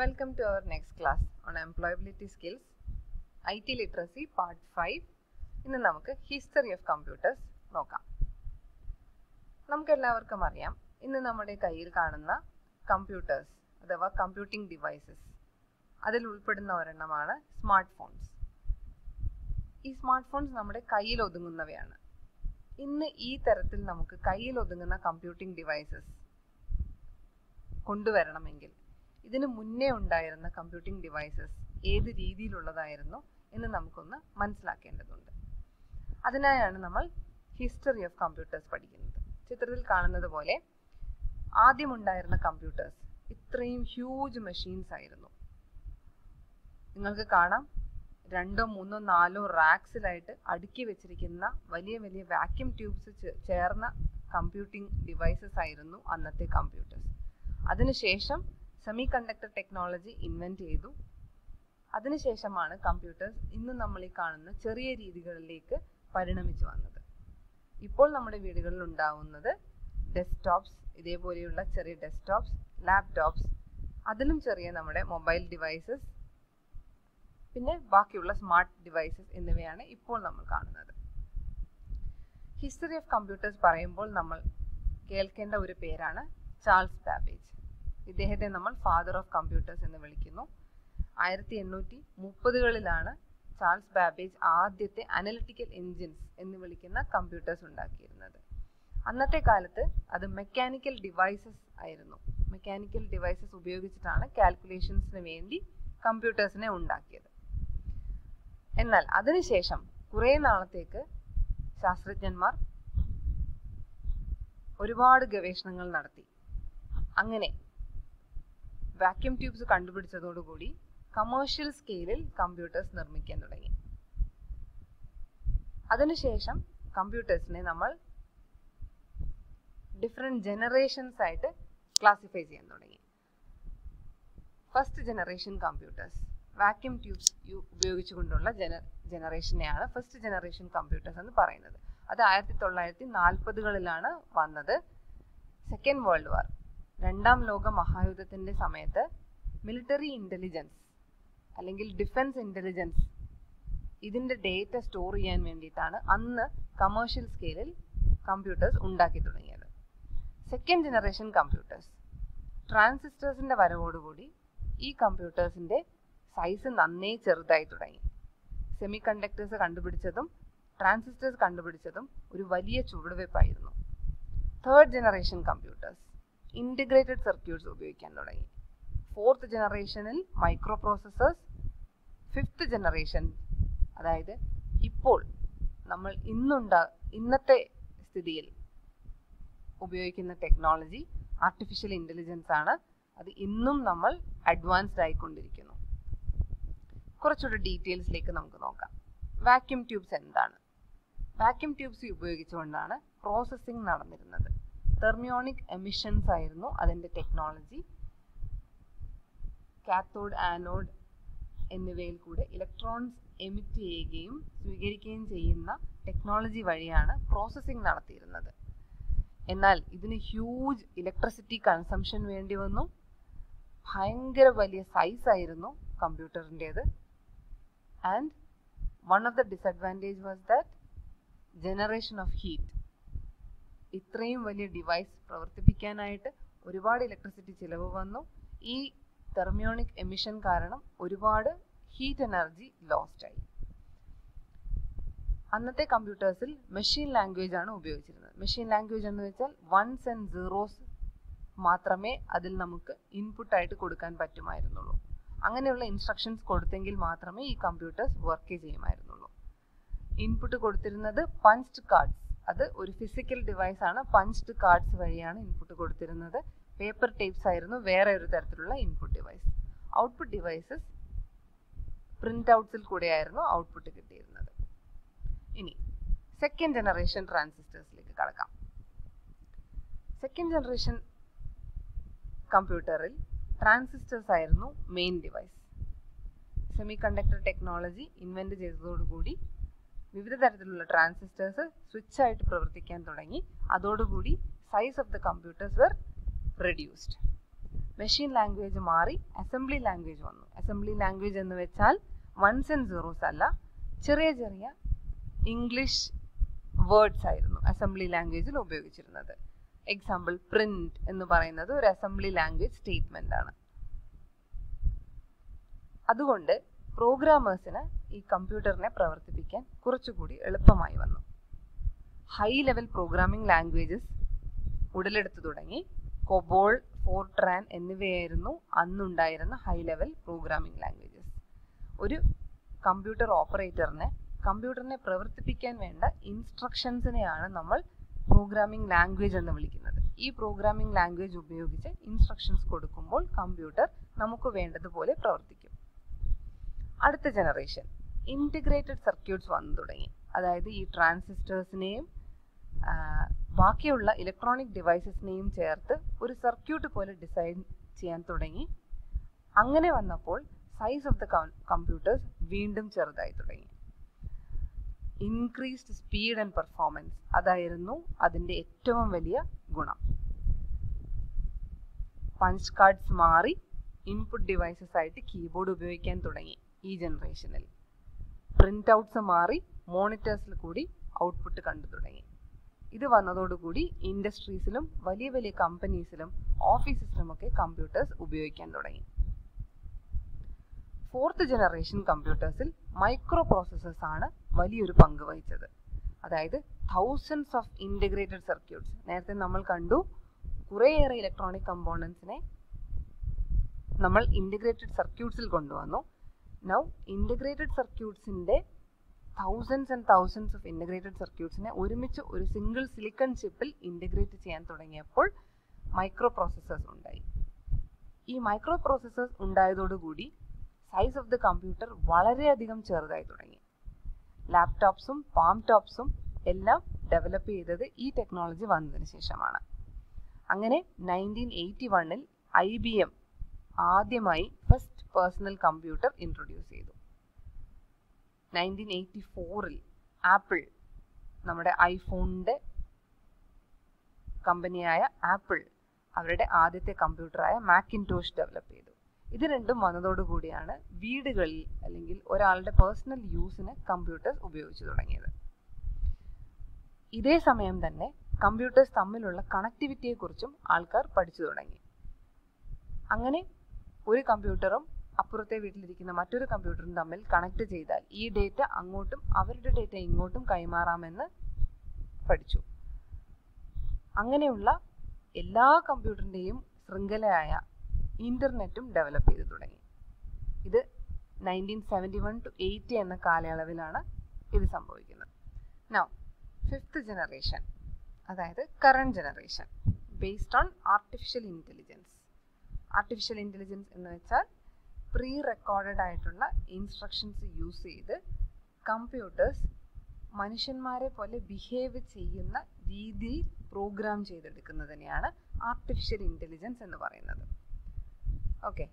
Welcome to our next class on employability skills, IT literacy part 5. ഇന്ന് നമുക്ക് history of computers നോക്കാം. നമുക്ക് എല്ലാവർക്കും അറിയാം ഇന്ന് നമ്മുടെ കയ്യിൽ കാണുന്ന കമ്പ്യൂട്ടേഴ്സ് അഥവാ കമ്പ്യൂട്ടിംഗ് ഡിവൈസസ് അതിൽ ഉൾപ്പെടുന്ന ഒരെണ്ണമാണ് സ്മാർട്ട് ഫോൺസ് ഈ സ്മാർട്ട് ഫോൺസ് നമ്മുടെ കയ്യിൽ ഒതുങ്ങുന്നവയാണ്. ഇന്ന് ഈ തരത്തിൽ നമുക്ക് കയ്യിൽ ഒതുങ്ങുന്ന കമ്പ്യൂട്ടിംഗ് ഡിവൈസസ് കൊണ്ടുവരണമെങ്കിൽ ഇതിനു മുന്നേ ഉണ്ടായിരുന്ന കമ്പ്യൂട്ടിംഗ് ഡിവൈസസ് ഏത് രീതിയിലുള്ളതായിരുന്നു എന്ന് നമുക്കൊന്ന് മനസ്സിലാക്കേണ്ടതുണ്ട്. അതിനായാണ് നമ്മൾ ഹിസ്റ്ററി ഓഫ് കമ്പ്യൂട്ടേഴ്സ് പഠിക്കുന്നത്. ചിത്രത്തിൽ കാണുന്നത് പോലെ ആദ്യമുണ്ടായിരുന്ന കമ്പ്യൂട്ടേഴ്സ് ഇത്രയും ഹ്യൂജ് മെഷീൻസ് ആയിരുന്നു. നിങ്ങൾക്ക് കാണാം രണ്ടോ മൂന്നോ നാലോ റാക്സിലായിട്ട് അടുക്കി വെച്ചിരിക്കുന്ന വലിയ വലിയ വാക്യൂം ട്യൂബ്സ് ചേർന്ന കമ്പ്യൂട്ടിംഗ് ഡിവൈസസ് ആയിരുന്നു അന്നത്തെ കമ്പ്യൂട്ടേഴ്സ് അതിനുശേഷം സെമി കണ്ടക്ടർ ടെക്നോളജി ഇൻവെന്റ് ചെയ്തു. അതിനുശേഷമാണ് കമ്പ്യൂട്ടേഴ്സ് ഇന്ന് നമ്മൾ ഈ കാണുന്ന ചെറിയ രീതികളിലേക്ക് പരിണമിച്ചു വന്നത്. ഇപ്പോൾ നമ്മുടെ വീടുകളിൽ ഉണ്ടാവുന്നത് ഡെസ്ക്ടോപ്സ് ഇതേപോലെയുള്ള ചെറിയ ഡെസ്ക്ടോപ്സ് ലാപ്ടോപ്സ് അതിലും ചെറിയ നമ്മുടെ മൊബൈൽ ഡിവൈസസ് പിന്നെ ബാക്കിയുള്ള സ്മാർട്ട് ഡിവൈസസ് എന്നിവയാണ് ഇപ്പോൾ നമ്മൾ കാണുന്നത്. ഹിസ്റ്ററി ഓഫ് കമ്പ്യൂട്ടേഴ്സ് പറയുമ്പോൾ നമ്മൾ കേൾക്കേണ്ട ഒരു പേരാണ് ചാൾസ് ബാബേജ്. ഇദ്ദേഹത്തെ നമ്മൾ ഫാദർ ഓഫ് കമ്പ്യൂട്ടേഴ്സ് എന്ന് വിളിക്കുന്നു. ആയിരത്തി എണ്ണൂറ്റി മുപ്പതുകളിലാണ് ചാൾസ് ബാബേജ് ആദ്യത്തെ അനലിറ്റിക്കൽ എൻജിൻസ് എന്ന് വിളിക്കുന്ന കമ്പ്യൂട്ടേഴ്സ് ഉണ്ടാക്കിയിരുന്നത്. അന്നത്തെ കാലത്ത് അത് മെക്കാനിക്കൽ ഡിവൈസസ് ആയിരുന്നു. മെക്കാനിക്കൽ ഡിവൈസസ് ഉപയോഗിച്ചിട്ടാണ് കാൽക്കുലേഷൻസിന് വേണ്ടി കമ്പ്യൂട്ടേഴ്സിനെ ഉണ്ടാക്കിയത്. എന്നാൽ അതിനുശേഷം കുറേ നാളത്തേക്ക് ശാസ്ത്രജ്ഞന്മാർ ഒരുപാട് ഗവേഷണങ്ങൾ നടത്തി. അങ്ങനെ വാക്യൂം ട്യൂബ്സ് കണ്ടുപിടിച്ചതോടുകൂടി കമേഴ്ഷ്യൽ സ്കെയിലിൽ കമ്പ്യൂട്ടേഴ്സ് നിർമ്മിക്കാൻ തുടങ്ങി. അതിനുശേഷം കമ്പ്യൂട്ടേഴ്സിനെ നമ്മൾ ഡിഫറെന്റ് ജനറേഷൻസ് ആയിട്ട് ക്ലാസിഫൈ ചെയ്യാൻ തുടങ്ങി. First generation computers vacuum tubes ഉപയോഗിച്ചുകൊണ്ടുള്ള ജന ജനറേഷനെയാണ് ഫസ്റ്റ് ജനറേഷൻ കമ്പ്യൂട്ടേഴ്സ് എന്ന് പറയുന്നത്. അത് ആയിരത്തി തൊള്ളായിരത്തി നാൽപ്പതുകളിലാണ് വന്നത് സെക്കൻഡ് വേൾഡ് വാർ രണ്ടാം ലോക മഹായുദ്ധത്തിന്റെ സമയത്ത് മിലിറ്ററി ഇന്റലിജൻസ് അല്ലെങ്കിൽ ഡിഫൻസ് ഇന്റലിജൻസ് ഇതിന്റെ ഡേറ്റ സ്റ്റോർ ചെയ്യാൻ വേണ്ടിയിട്ടാണ് അന്ന് കമേഴ്ഷ്യൽ സ്കെയിലിൽ കമ്പ്യൂട്ടേഴ്സ് ഉണ്ടാക്കി തുടങ്ങിയത്. സെക്കൻഡ് ജനറേഷൻ കമ്പ്യൂട്ടേഴ്സ് ട്രാൻസിസ്റ്റേഴ്സിന്റെ വരവോടുകൂടി ഈ കമ്പ്യൂട്ടേഴ്സിന്റെ സൈസ് നന്നേ ചെറുതായി തുടങ്ങി. സെമി കണ്ടക്ടേഴ്സ് കണ്ടുപിടിച്ചതും ട്രാൻസിസ്റ്റേഴ്സ് കണ്ടുപിടിച്ചതും ഒരു വലിയ ചുവടുവയ്പായിരുന്നു third generation computers integrated circuits ഉപയോഗിക്കാൻ തുടങ്ങി. ഫോർത്ത് ജനറേഷനിൽ മൈക്രോ പ്രോസസ്സേഴ്സ് ഫിഫ്ത്ത് ജനറേഷൻ അതായത് ഇപ്പോൾ നമ്മൾ ഇന്നുണ്ടാ ഇന്നത്തെ സ്ഥിതിയിൽ ഉപയോഗിക്കുന്ന ടെക്നോളജി ആർട്ടിഫിഷ്യൽ ഇന്റലിജൻസ് ആണ്. അത് ഇന്നും നമ്മൾ അഡ്വാൻസ്ഡ് ആയിക്കൊണ്ടിരിക്കുന്നു. കുറച്ചുകൂടെ ഡീറ്റെയിൽസിലേക്ക് നമുക്ക് നോക്കാം. വാക്യൂം ട്യൂബ്സ് എന്താണ്? വാക്യൂം ട്യൂബ്സ് ഉപയോഗിച്ചുകൊണ്ടാണ് പ്രോസസ്സിംഗ് നടന്നിരുന്നത്. തെർമിയോണിക് എമിഷൻസ് ആയിരുന്നു അതിന്റെ ടെക്നോളജി കാത്തോഡ് ആനോഡ് എന്നിവയിൽ കൂടെ ഇലക്ട്രോൺസ് എമിറ്റ് ചെയ്യുകയും സ്വീകരിക്കുകയും ചെയ്യുന്ന ടെക്നോളജി വഴിയാണ് പ്രോസസ്സിംഗ് നടത്തിയിരുന്നത്. എന്നാൽ ഇതിന് ഹ്യൂജ് ഇലക്ട്രിസിറ്റി കൺസംഷൻ വേണ്ടി വന്നു. ഭയങ്കര വലിയ സൈസ് ആയിരുന്നു കമ്പ്യൂട്ടറിന്റേത്. And one of the disadvantage was that generation of heat ഇത്രയും വലിയ ഡിവൈസ് പ്രവർത്തിപ്പിക്കാനായിട്ട് ഒരുപാട് ഇലക്ട്രിസിറ്റി ചിലവ് വന്നു. ഈ തെർമിയോണിക് എമിഷൻ കാരണം ഒരുപാട് ഹീറ്റ് എനർജി ലോസ്റ്റ് ആയി. അന്നത്തെ കമ്പ്യൂട്ടേഴ്സിൽ മെഷീൻ ലാംഗ്വേജ് ആണ് ഉപയോഗിച്ചിരുന്നത്. മെഷീൻ ലാംഗ്വേജ് എന്ന് വെച്ചാൽ വൺസ് ആൻഡ് സീറോസ് മാത്രമേ അതിൽ നമുക്ക് ഇൻപുട്ട് ആയിട്ട് കൊടുക്കാൻ പറ്റുമായിരുന്നുള്ളൂ. അങ്ങനെയുള്ള ഇൻസ്ട്രക്ഷൻസ് കൊടുത്തെങ്കിൽ മാത്രമേ ഈ കമ്പ്യൂട്ടേഴ്സ് വർക്ക് ചെയ്യുമായിരുന്നുള്ളൂ. ഇൻപുട്ട് കൊടുത്തിരുന്നത് പഞ്ച്ഡ് കാർഡ്സ് അത് ഒരു ഫിസിക്കൽ ഡിവൈസ് ആണ്. പഞ്ച്ഡ് കാർഡ്സ് വഴിയാണ് ഇൻപുട്ട് കൊടുത്തിരുന്നത്. പേപ്പർ ടേപ്സ് ആയിരുന്നു വേറെ ഒരു തരത്തിലുള്ള input device output devices print ഔട്ട്സിൽ കൂടെയായിരുന്നു ഔട്ട്പുട്ട് കിട്ടിയിരുന്നത്. ഇനി സെക്കൻഡ് ജനറേഷൻ ട്രാൻസിസ്റ്റേഴ്സിലേക്ക് കടക്കാം. സെക്കൻഡ് ജനറേഷൻ കമ്പ്യൂട്ടറിൽ ട്രാൻസിസ്റ്റേഴ്സ് ആയിരുന്നു main device semiconductor technology invent ചെയ്തതോടുകൂടി വിവിധ തരത്തിലുള്ള ട്രാൻസിസ്റ്റേഴ്സ് സ്വിച്ച് ആയിട്ട് പ്രവർത്തിക്കാൻ തുടങ്ങി. അതോടുകൂടി size of the computers were reduced machine language മാറി അസംബ്ലി ലാംഗ്വേജ് വന്നു. അസംബ്ലി ലാംഗ്വേജ് എന്ന് വെച്ചാൽ വൺസ് ആൻഡ് സീറോസ് അല്ല ചെറിയ ചെറിയ ഇംഗ്ലീഷ് വേർഡ്സ് ആയിരുന്നു അസംബ്ലി ലാംഗ്വേജിൽ ഉപയോഗിച്ചിരുന്നത്. എക്സാമ്പിൾ പ്രിന്റ് എന്ന് പറയുന്നത് ഒരു അസംബ്ലി ലാംഗ്വേജ് സ്റ്റേറ്റ്മെന്റ് ആണ്. അതുകൊണ്ട് പ്രോഗ്രാമേഴ്സിന് ഈ കമ്പ്യൂട്ടറിനെ പ്രവർത്തിപ്പിക്കാൻ കുറച്ചുകൂടി എളുപ്പമായി വന്നു. ഹൈ ലെവൽ പ്രോഗ്രാമിംഗ് ലാംഗ്വേജസ് ഉടലെടുത്തു തുടങ്ങി. കൊബോൾ ഫോർട്രാൻ എന്നിവയായിരുന്നു അന്നുണ്ടായിരുന്ന ഹൈ ലെവൽ പ്രോഗ്രാമിംഗ് ലാംഗ്വേജസ് ഒരു കമ്പ്യൂട്ടർ ഓപ്പറേറ്ററിനെ കമ്പ്യൂട്ടറിനെ പ്രവർത്തിപ്പിക്കാൻ വേണ്ട ഇൻസ്ട്രക്ഷൻസിനെയാണ് നമ്മൾ പ്രോഗ്രാമിംഗ് ലാംഗ്വേജ് എന്ന് വിളിക്കുന്നത്. ഈ പ്രോഗ്രാമിംഗ് ലാംഗ്വേജ് ഉപയോഗിച്ച് ഇൻസ്ട്രക്ഷൻസ് കൊടുക്കുമ്പോൾ കമ്പ്യൂട്ടർ നമുക്ക് വേണ്ടതുപോലെ പ്രവർത്തിക്കും. അടുത്ത ജനറേഷൻ ഇന്റിഗ്രേറ്റഡ് സർക്യൂട്ട്സ് വന്നു തുടങ്ങി. അതായത് ഈ ട്രാൻസിസ്റ്റേഴ്സിനെയും ബാക്കിയുള്ള ഇലക്ട്രോണിക് ഡിവൈസസിനെയും ചേർത്ത് ഒരു സർക്യൂട്ട് പോലെ ഡിസൈൻ ചെയ്യാൻ തുടങ്ങി. അങ്ങനെ വന്നപ്പോൾ സൈസ് ഓഫ് ദ കമ്പ്യൂട്ടേഴ്സ് വീണ്ടും ചെറുതായി തുടങ്ങി. ഇൻക്രീസ്ഡ് സ്പീഡ് ആൻഡ് പെർഫോമൻസ് അതായിരുന്നു അതിന്റെ ഏറ്റവും വലിയ ഗുണം. പഞ്ച് കാർഡ്സ് മാറി ഇൻപുട്ട് ഡിവൈസസ് ആയിട്ട് കീബോർഡ് ഉപയോഗിക്കാൻ തുടങ്ങി ഈ ജനറേഷനിൽ പ്രിന്റ് ഔട്ട്സ് മാറി മോണിറ്റേഴ്സിൽ കൂടി ഔട്ട്പുട്ട് കണ്ടു തുടങ്ങി. ഇത് വന്നതോടുകൂടി ഇൻഡസ്ട്രീസിലും വലിയ വലിയ കമ്പനീസിലും ഓഫീസസിലുമൊക്കെ കമ്പ്യൂട്ടേഴ്സ് ഉപയോഗിക്കാൻ തുടങ്ങി. ഫോർത്ത് ജനറേഷൻ കമ്പ്യൂട്ടേഴ്സിൽ മൈക്രോ പ്രോസസ്സേഴ്സ് ആണ് വലിയൊരു പങ്ക് വഹിച്ചത്. അതായത് തൗസൻഡ്സ് ഓഫ് ഇന്റഗ്രേറ്റഡ് സർക്യൂട്ട്സ് നേരത്തെ നമ്മൾ കണ്ടു കുറേയേറെ ഇലക്ട്രോണിക് കമ്പോണൻസിനെ നമ്മൾ ഇന്റഗ്രേറ്റഡ് സർക്യൂട്ട്സിൽ കൊണ്ടുവന്നു. Now integrated സർക്യൂട്ട്സിന്റെ thousands and thousands of integrated സർക്യൂട്ട്സിനെ ഒരുമിച്ച് ഒരു സിംഗിൾ സിലിക്കൺ ചിപ്പിൽ ഇന്റഗ്രേറ്റ് ചെയ്യാൻ തുടങ്ങിയപ്പോൾ മൈക്രോ പ്രോസസ്സേഴ്സ് ഉണ്ടായി. ഈ മൈക്രോ പ്രോസസ്സേഴ്സ് ഉണ്ടായതോടുകൂടി സൈസ് ഓഫ് ദ കമ്പ്യൂട്ടർ വളരെയധികം ചെറുതായി തുടങ്ങി. ലാപ്ടോപ്സും പാം ടോപ്സും എല്ലാം ഡെവലപ്പ് ചെയ്തത് ഈ ടെക്നോളജി വന്നതിന് ശേഷമാണ്. അങ്ങനെ നയന്റീൻ എയ്റ്റി വണ്ണിൽ ഐ ബി എം ആദ്യമായി ഫസ്റ്റ് പേഴ്സണൽ കമ്പ്യൂട്ടർ ഇൻട്രൊഡ്യൂസ് ചെയ്തു. നയന്റീൻ എയ്റ്റി ഫോറിൽ ആപ്പിൾ നമ്മുടെ ഐഫോണിന്റെ കമ്പനിയായ ആപ്പിൾ അവരുടെ ആദ്യത്തെ കമ്പ്യൂട്ടറായ മാക്കിൻടോഷ് ഡെവലപ്പ് ചെയ്തു. ഇത് രണ്ടും വന്നതോടുകൂടിയാണ് വീടുകളിൽ അല്ലെങ്കിൽ ഒരാളുടെ പേഴ്സണൽ യൂസിന് കമ്പ്യൂട്ടേഴ്സ് ഉപയോഗിച്ചു തുടങ്ങിയത്. ഇതേ സമയം തന്നെ കമ്പ്യൂട്ടേഴ്സ് തമ്മിലുള്ള കണക്ടിവിറ്റിയെക്കുറിച്ചും ആൾക്കാർ പഠിച്ചു തുടങ്ങി. അങ്ങനെ ഒരു കമ്പ്യൂട്ടറും അപ്പുറത്തെ വീട്ടിലിരിക്കുന്ന മറ്റൊരു കമ്പ്യൂട്ടറും തമ്മിൽ കണക്ട് ചെയ്താൽ ഈ ഡേറ്റ അങ്ങോട്ടും അവരുടെ ഡേറ്റ ഇങ്ങോട്ടും കൈമാറാമെന്ന് പഠിച്ചു. അങ്ങനെയുള്ള എല്ലാ കമ്പ്യൂട്ടറിന്റെയും ശൃംഖലയായ ഇന്റർനെറ്റും ഡെവലപ്പ് ചെയ്തു തുടങ്ങി. ഇത് nineteen seventy one to eighty എന്ന കാലയളവിലാണ് ഇത് സംഭവിക്കുന്നത്. നൗ ഫിഫ്ത്ത് ജനറേഷൻ അതായത് current generation based on artificial intelligence artificial intelligence എന്ന് വെച്ചാൽ പ്രീ റെക്കോർഡഡ് ആയിട്ടുള്ള ഇൻസ്ട്രക്ഷൻസ് യൂസ് ചെയ്ത് കമ്പ്യൂട്ടേഴ്സ് മനുഷ്യന്മാരെ പോലെ ബിഹേവ് ചെയ്യുന്ന രീതിയിൽ പ്രോഗ്രാം ചെയ്തെടുക്കുന്നതിനെയാണ് ആർട്ടിഫിഷ്യൽ ഇന്റലിജൻസ് എന്ന് പറയുന്നത്. ഓക്കെ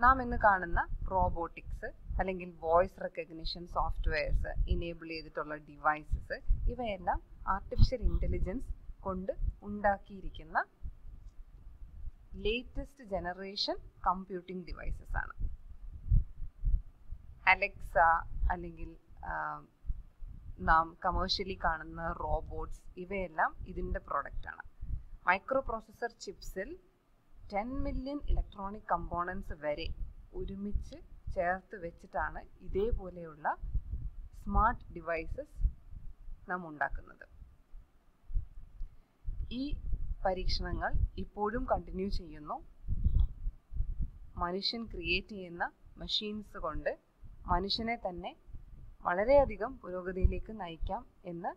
നാം ഇന്ന് കാണുന്ന റോബോട്ടിക്സ് അല്ലെങ്കിൽ വോയിസ് റെക്കഗ്നിഷൻ സോഫ്റ്റ്വെയർസ് ഇനേബിൾ ചെയ്തിട്ടുള്ള ഡിവൈസസ് ഇവയെല്ലാം ആർട്ടിഫിഷ്യൽ ഇന്റലിജൻസ് കൊണ്ട് ഉണ്ടാക്കിയിരിക്കുന്ന ലേറ്റസ്റ്റ് ജനറേഷൻ കമ്പ്യൂട്ടിംഗ് ഡിവൈസസ് ആണ്. അലക്സ അല്ലെങ്കിൽ നാം കമേഴ്ഷ്യലി കാണുന്ന റോബോട്ട്സ് ഇവയെല്ലാം ഇതിന്റെ പ്രോഡക്റ്റാണ് മൈക്രോ പ്രോസസ്സർ ചിപ്സിൽ ടെൻ മില്യൺ ഇലക്ട്രോണിക് കമ്പോണൻസ് വരെ ഒരുമിച്ച് ചേർത്ത് വെച്ചിട്ടാണ് ഇതേപോലെയുള്ള സ്മാർട്ട് ഡിവൈസസ് നാം ഉണ്ടാക്കുന്നത്. ഈ പരീക്ഷണങ്ങൾ ഇപ്പോഴും കണ്ടിന്യൂ ചെയ്യുന്നു. മനുഷ്യൻ ക്രിയേറ്റ് ചെയ്യുന്ന മെഷീൻസ് കൊണ്ട് മനുഷ്യനെ തന്നെ വളരെയധികം പുരോഗതിയിലേക്ക് നയിക്കാം എന്ന്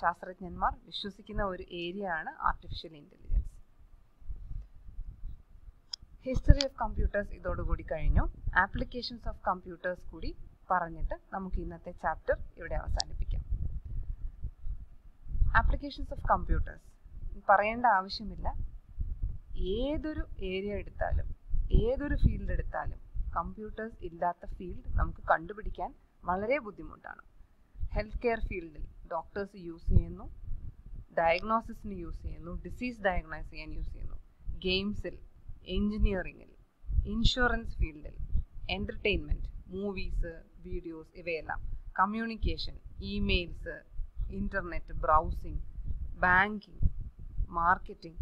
ശാസ്ത്രജ്ഞന്മാർ വിശ്വസിക്കുന്ന ഒരു ഏരിയ ആണ് artificial intelligence history of computers ഇതോടുകൂടി കഴിഞ്ഞു. ആപ്ലിക്കേഷൻസ് ഓഫ് കമ്പ്യൂട്ടേഴ്സ് കൂടി പറഞ്ഞിട്ട് നമുക്ക് ഇന്നത്തെ ചാപ്റ്റർ ഇവിടെ അവസാനിപ്പിക്കാം. ആപ്ലിക്കേഷൻസ് ഓഫ് കമ്പ്യൂട്ടേഴ്സ് പറയേണ്ട ആവശ്യമില്ല. ഏതൊരു ഏരിയ എടുത്താലും ഏതൊരു ഫീൽഡ് എടുത്താലും കമ്പ്യൂട്ടേഴ്സ് ഇല്ലാത്ത ഫീൽഡ് നമുക്ക് കണ്ടുപിടിക്കാൻ വളരെ ബുദ്ധിമുട്ടാണ്. ഹെൽത്ത് കെയർ ഫീൽഡിൽ ഡോക്ടേഴ്സ് യൂസ് ചെയ്യുന്നു ഡയഗ്നോസിസിന് യൂസ് ചെയ്യുന്നു ഡിസീസ് ഡയഗ്നോസ് ചെയ്യാൻ യൂസ് ചെയ്യുന്നു. ഗെയിംസിൽ എഞ്ചിനീയറിങ്ങിൽ ഇൻഷുറൻസ് ഫീൽഡിൽ എന്റർടൈൻമെന്റ് മൂവീസ് വീഡിയോസ് ഇവയെല്ലാം communication emails internet browsing banking marketing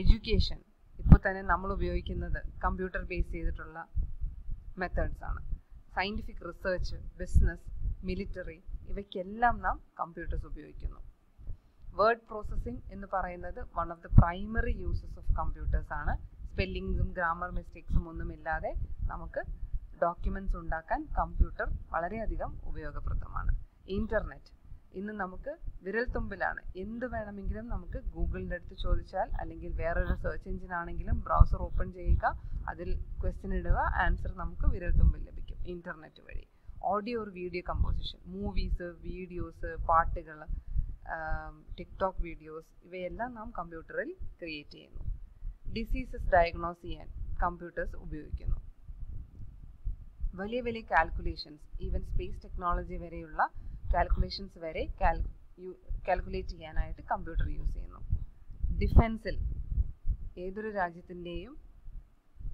education ഇപ്പോൾ തന്നെ നമ്മൾ ഉപയോഗിക്കുന്നത് കമ്പ്യൂട്ടർ ബേസ് ചെയ്തിട്ടുള്ള മെത്തേഡ്സ് ആണ്. സയന്റിഫിക് റിസർച്ച് ബിസിനസ് മിലിറ്ററി ഇവയ്ക്കെല്ലാം നാം കമ്പ്യൂട്ടേഴ്സ് ഉപയോഗിക്കുന്നു. വേർഡ് പ്രോസസ്സിംഗ് എന്ന് പറയുന്നത് one of the primary uses of computers ആണ്. സ്പെല്ലിങ്സും ഗ്രാമർ മിസ്റ്റേക്സും ഒന്നുമില്ലാതെ നമുക്ക് ഡോക്യുമെന്റ്സ് ഉണ്ടാക്കാൻ കമ്പ്യൂട്ടർ വളരെയധികം ഉപയോഗപ്രദമാണ്. ഇന്റർനെറ്റ് ഇന്ന് നമുക്ക് വിരൽ തുമ്പിലാണ് എന്ത് വേണമെങ്കിലും നമുക്ക് ഗൂഗിളിന്റെ അടുത്ത് ചോദിച്ചാൽ അല്ലെങ്കിൽ വേറൊരു സെർച്ച് എഞ്ചിൻ ആണെങ്കിലും ബ്രൗസർ ഓപ്പൺ ചെയ്യുക അതിൽ ക്വസ്റ്റ്യൻ ഇടുക ആൻസർ നമുക്ക് വിരൽ തുമ്പിൽ ലഭിക്കും ഇന്റർനെറ്റ് വഴി. ഓഡിയോ ഒരു വീഡിയോ കമ്പോസിഷൻ മൂവീസ് വീഡിയോസ് പാട്ടുകൾ ടിക്ടോക്ക് വീഡിയോസ് ഇവയെല്ലാം നാം കമ്പ്യൂട്ടറിൽ ക്രിയേറ്റ് ചെയ്യുന്നു. ഡിസീസസ് ഡയഗ്നോസ് ചെയ്യാൻ കമ്പ്യൂട്ടേഴ്സ് ഉപയോഗിക്കുന്നു. വലിയ വലിയ കാൽക്കുലേഷൻസ് ഈവൻ സ്പേസ് ടെക്നോളജി വരെയുള്ള കാൽക്കുലേഷൻസ് വരെ കാൽക്കുലേറ്റ് ചെയ്യാനായിട്ട് കമ്പ്യൂട്ടർ യൂസ് ചെയ്യുന്നു. ഡിഫെൻസിൽ ഏതൊരു രാജ്യത്തിന്റെയും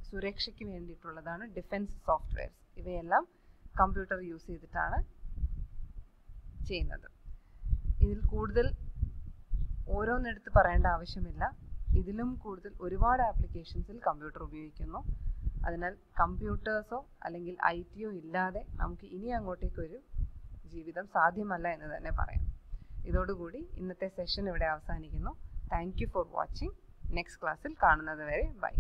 സുരക്ഷയ്ക്ക് വേണ്ടിയിട്ടുള്ളതാണ് ഡിഫെൻസ് സോഫ്റ്റ്വെയർസ് ഇവയെല്ലാം കമ്പ്യൂട്ടർ യൂസ് ചെയ്തിട്ടാണ് ചെയ്യുന്നത്. ഇതിൽ കൂടുതൽ ഓരോന്നെടുത്ത് പറയേണ്ട ആവശ്യമില്ല. ഇതിലും കൂടുതൽ ഒരുപാട് ആപ്ലിക്കേഷൻസിൽ കമ്പ്യൂട്ടർ ഉപയോഗിക്കുന്നു. അതിനാൽ കമ്പ്യൂട്ടേഴ്സോ അല്ലെങ്കിൽ ഐ ടിയോ ഇല്ലാതെ നമുക്ക് ഇനി അങ്ങോട്ടേക്കൊരു ജീവിതം സാധ്യമല്ല എന്ന് തന്നെ പറയാം. ഇതോടുകൂടി ഇന്നത്തെ സെഷൻ ഇവിടെ അവസാനിക്കുന്നു. Thank you for watching next ക്ലാസ്സിൽ കാണുന്നത് വരെ ബൈ